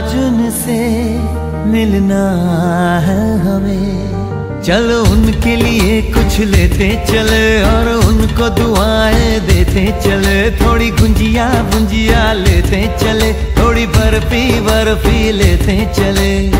आज उनसे मिलना है हमें। चलो उनके लिए कुछ लेते, चले और उनको दुआएँ देते, चले थोड़ी गुंजिया बुंजिया लेते, चले थोड़ी बर्फ़ी बर्फ़ी लेते, चले।